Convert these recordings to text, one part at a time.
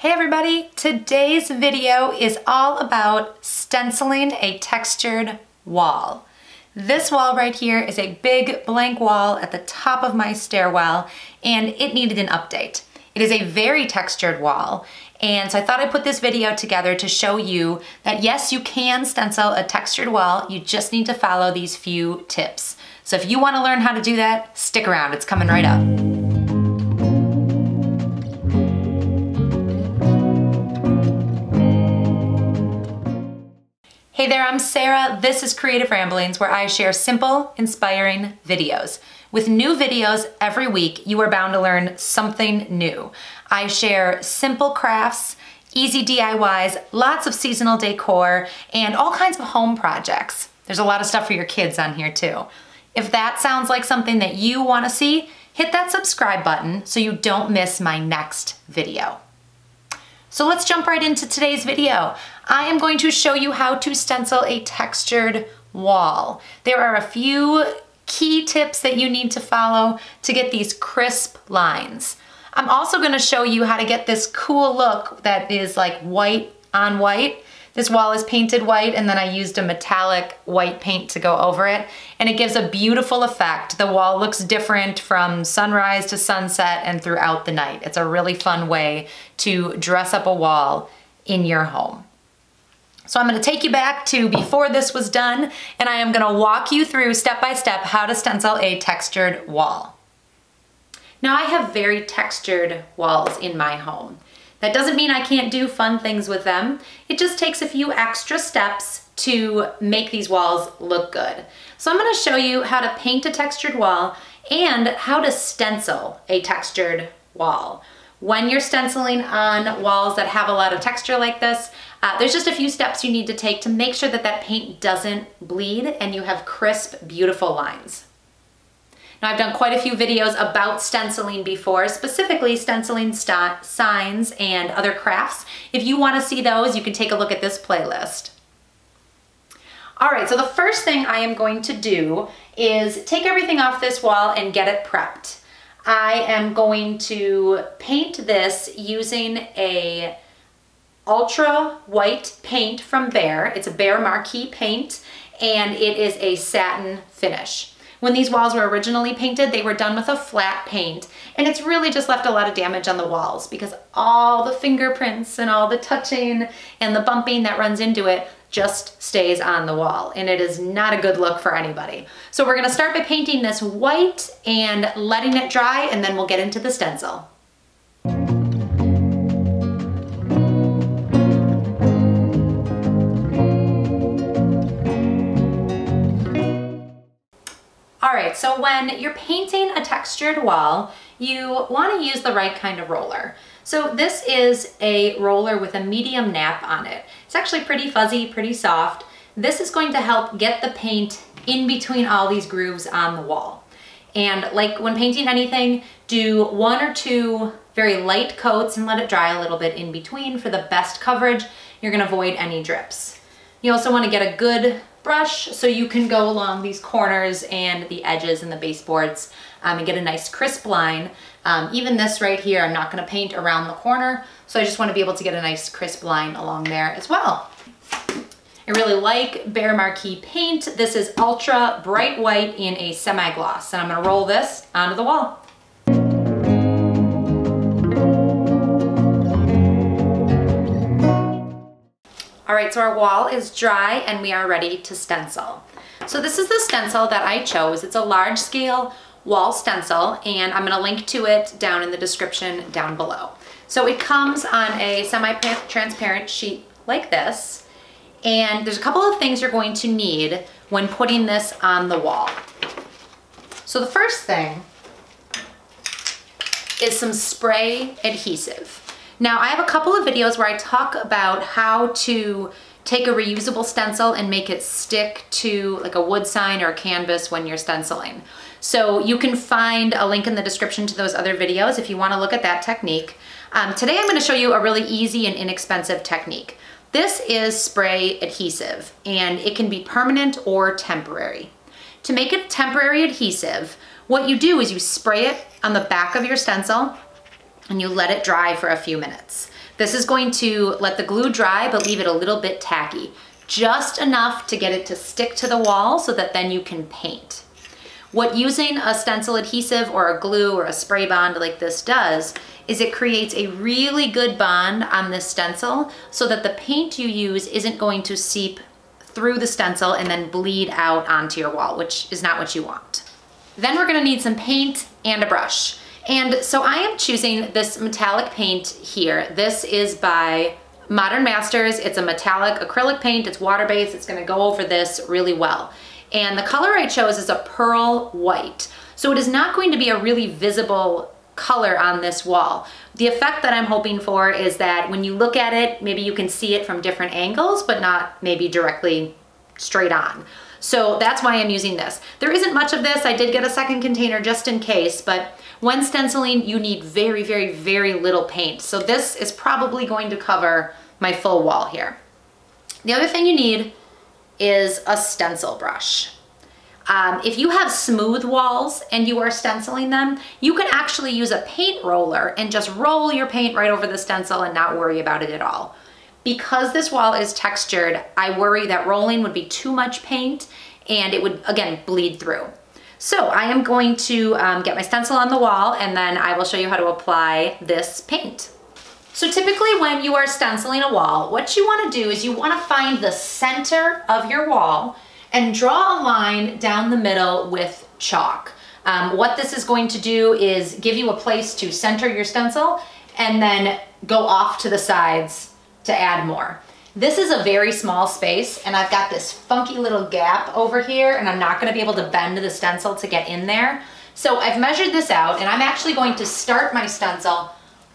Hey everybody, today's video is all about stenciling a textured wall. This wall right here is a big blank wall at the top of my stairwell and it needed an update. It is a very textured wall and so I thought I'd put this video together to show you that yes, you can stencil a textured wall, you just need to follow these few tips. So if you wanna learn how to do that, stick around, it's coming right up. Hey there, I'm Sarah. This is Creative Ramblings, where I share simple, inspiring videos. With new videos every week, you are bound to learn something new. I share simple crafts, easy DIYs, lots of seasonal decor, and all kinds of home projects. There's a lot of stuff for your kids on here too. If that sounds like something that you wanna see, hit that subscribe button so you don't miss my next video. So let's jump right into today's video. I am going to show you how to stencil a textured wall. There are a few key tips that you need to follow to get these crisp lines. I'm also gonna show you how to get this cool look that is like white on white this wall is painted white and then I used a metallic white paint to go over it and it gives a beautiful effect. The wall looks different from sunrise to sunset and throughout the night. It's a really fun way to dress up a wall in your home. So I'm gonna take you back to before this was done and I am gonna walk you through step by step how to stencil a textured wall. Now I have very textured walls in my home. That doesn't mean I can't do fun things with them. It just takes a few extra steps to make these walls look good. So I'm gonna show you how to paint a textured wall and how to stencil a textured wall. When you're stenciling on walls that have a lot of texture like this, uh, there's just a few steps you need to take to make sure that that paint doesn't bleed and you have crisp, beautiful lines. Now I've done quite a few videos about stenciling before, specifically stenciling signs and other crafts. If you wanna see those, you can take a look at this playlist. All right, so the first thing I am going to do is take everything off this wall and get it prepped. I am going to paint this using a ultra white paint from Behr. It's a Behr Marquee paint and it is a satin finish. When these walls were originally painted, they were done with a flat paint and it's really just left a lot of damage on the walls because all the fingerprints and all the touching and the bumping that runs into it just stays on the wall and it is not a good look for anybody. So we're gonna start by painting this white and letting it dry and then we'll get into the stencil. All right, so when you're painting a textured wall, you wanna use the right kind of roller. So this is a roller with a medium nap on it. It's actually pretty fuzzy, pretty soft. This is going to help get the paint in between all these grooves on the wall. And like when painting anything, do one or two very light coats and let it dry a little bit in between for the best coverage. You're gonna avoid any drips. You also wanna get a good brush so you can go along these corners and the edges and the baseboards um, and get a nice crisp line. Um, even this right here, I'm not gonna paint around the corner, so I just wanna be able to get a nice crisp line along there as well. I really like Behr Marquee paint. This is ultra bright white in a semi-gloss, and I'm gonna roll this onto the wall. Right, so our wall is dry and we are ready to stencil. So this is the stencil that I chose. It's a large scale wall stencil and I'm gonna link to it down in the description down below. So it comes on a semi-transparent sheet like this and there's a couple of things you're going to need when putting this on the wall. So the first thing is some spray adhesive. Now I have a couple of videos where I talk about how to take a reusable stencil and make it stick to like a wood sign or a canvas when you're stenciling. So you can find a link in the description to those other videos if you wanna look at that technique. Um, today I'm gonna show you a really easy and inexpensive technique. This is spray adhesive and it can be permanent or temporary. To make it temporary adhesive, what you do is you spray it on the back of your stencil and you let it dry for a few minutes. This is going to let the glue dry, but leave it a little bit tacky. Just enough to get it to stick to the wall so that then you can paint. What using a stencil adhesive or a glue or a spray bond like this does is it creates a really good bond on this stencil so that the paint you use isn't going to seep through the stencil and then bleed out onto your wall, which is not what you want. Then we're gonna need some paint and a brush. And so I am choosing this metallic paint here. This is by Modern Masters. It's a metallic acrylic paint. It's water-based. It's gonna go over this really well. And the color I chose is a pearl white. So it is not going to be a really visible color on this wall. The effect that I'm hoping for is that when you look at it, maybe you can see it from different angles, but not maybe directly straight on. So that's why I'm using this. There isn't much of this. I did get a second container just in case, but when stenciling, you need very, very, very little paint. So this is probably going to cover my full wall here. The other thing you need is a stencil brush. Um, if you have smooth walls and you are stenciling them, you can actually use a paint roller and just roll your paint right over the stencil and not worry about it at all. Because this wall is textured, I worry that rolling would be too much paint and it would, again, bleed through. So I am going to um, get my stencil on the wall and then I will show you how to apply this paint. So typically when you are stenciling a wall, what you wanna do is you wanna find the center of your wall and draw a line down the middle with chalk. Um, what this is going to do is give you a place to center your stencil and then go off to the sides to add more. This is a very small space and I've got this funky little gap over here and I'm not gonna be able to bend the stencil to get in there. So I've measured this out and I'm actually going to start my stencil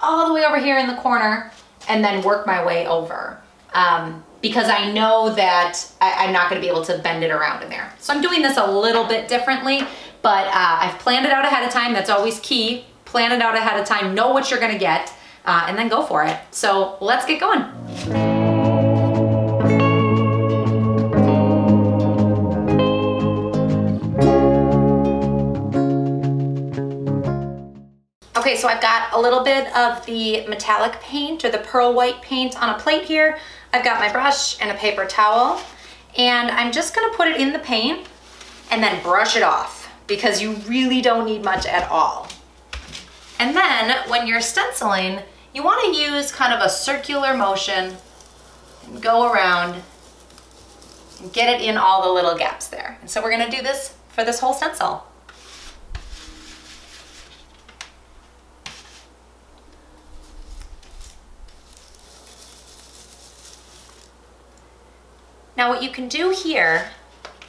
all the way over here in the corner and then work my way over. Um, because I know that I, am not gonna be able to bend it around in there. So I'm doing this a little bit differently, but uh, I've planned it out ahead of time. That's always key. Plan it out ahead of time, know what you're gonna get, uh, and then go for it. So let's get going. Okay, so I've got a little bit of the metallic paint or the pearl white paint on a plate here. I've got my brush and a paper towel and I'm just gonna put it in the paint and then brush it off because you really don't need much at all. And then when you're stenciling, you wanna use kind of a circular motion and go around and get it in all the little gaps there. And so we're gonna do this for this whole stencil. Now what you can do here,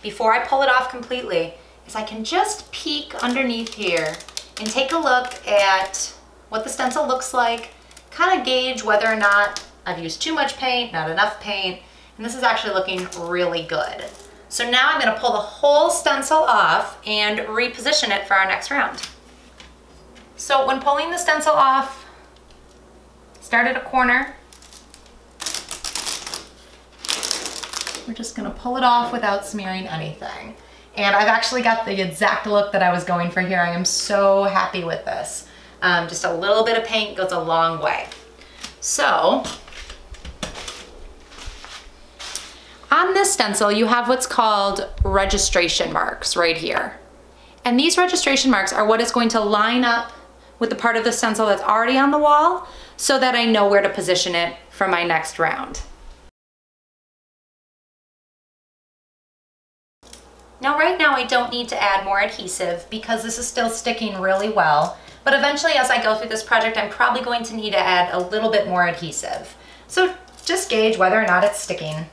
before I pull it off completely, is I can just peek underneath here and take a look at what the stencil looks like, kind of gauge whether or not I've used too much paint, not enough paint, and this is actually looking really good. So now I'm gonna pull the whole stencil off and reposition it for our next round. So when pulling the stencil off, start at a corner, We're just gonna pull it off without smearing anything. And I've actually got the exact look that I was going for here. I am so happy with this. Um, just a little bit of paint goes a long way. So, on this stencil, you have what's called registration marks right here. And these registration marks are what is going to line up with the part of the stencil that's already on the wall so that I know where to position it for my next round. Now right now I don't need to add more adhesive because this is still sticking really well, but eventually as I go through this project I'm probably going to need to add a little bit more adhesive. So just gauge whether or not it's sticking.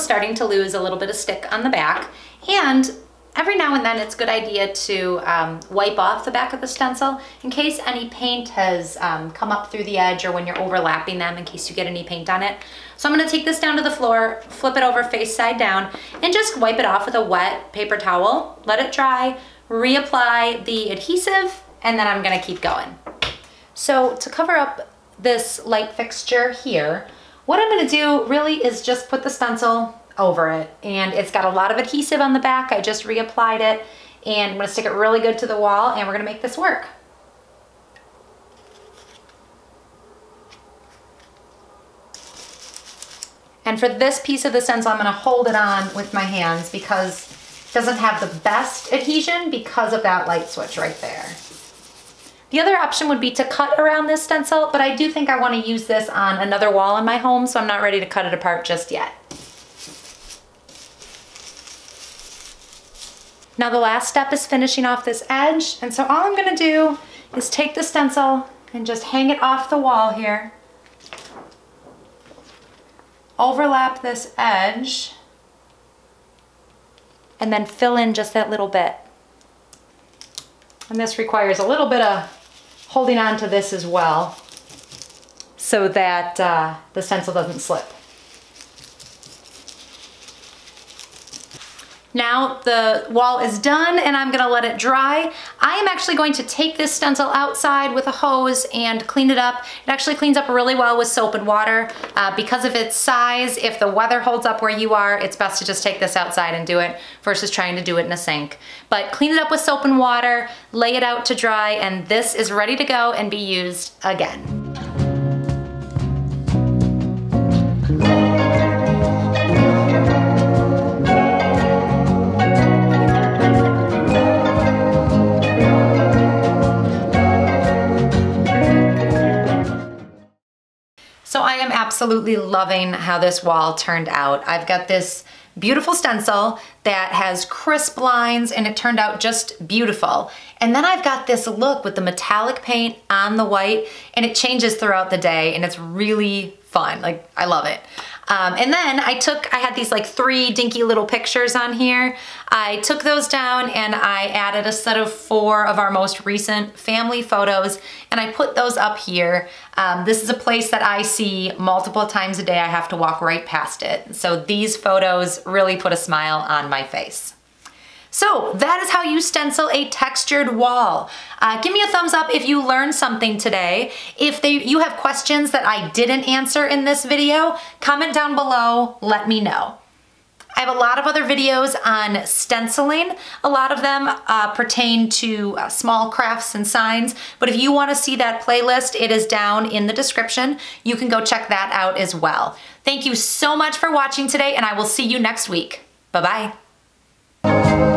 Starting to lose a little bit of stick on the back and every now and then it's a good idea to um, wipe off the back of the stencil in case any paint has um, come up through the edge or when you're overlapping them in case you get any paint on it. So I'm gonna take this down to the floor, flip it over face side down, and just wipe it off with a wet paper towel, let it dry, reapply the adhesive, and then I'm gonna keep going. So to cover up this light fixture here, what I'm gonna do really is just put the stencil over it. And it's got a lot of adhesive on the back. I just reapplied it and I'm gonna stick it really good to the wall and we're gonna make this work. And for this piece of the stencil, I'm gonna hold it on with my hands because it doesn't have the best adhesion because of that light switch right there. The other option would be to cut around this stencil, but I do think I wanna use this on another wall in my home, so I'm not ready to cut it apart just yet. Now the last step is finishing off this edge. And so all I'm gonna do is take the stencil and just hang it off the wall here. Overlap this edge and then fill in just that little bit. And this requires a little bit of holding on to this as well so that uh, the stencil doesn't slip. Now the wall is done and I'm gonna let it dry. I am actually going to take this stencil outside with a hose and clean it up. It actually cleans up really well with soap and water. Uh, because of its size, if the weather holds up where you are, it's best to just take this outside and do it versus trying to do it in a sink. But clean it up with soap and water, lay it out to dry, and this is ready to go and be used again. Absolutely loving how this wall turned out. I've got this beautiful stencil that has crisp lines and it turned out just beautiful. And then I've got this look with the metallic paint on the white and it changes throughout the day and it's really fun. Like, I love it. Um, and then I took, I had these like three dinky little pictures on here. I took those down and I added a set of four of our most recent family photos and I put those up here. Um, this is a place that I see multiple times a day. I have to walk right past it. So these photos really put a smile on my face. So that is how you stencil a textured wall. Uh, give me a thumbs up if you learned something today. If they, you have questions that I didn't answer in this video, comment down below, let me know. I have a lot of other videos on stenciling. A lot of them uh, pertain to uh, small crafts and signs, but if you wanna see that playlist, it is down in the description. You can go check that out as well. Thank you so much for watching today, and I will see you next week. Bye-bye.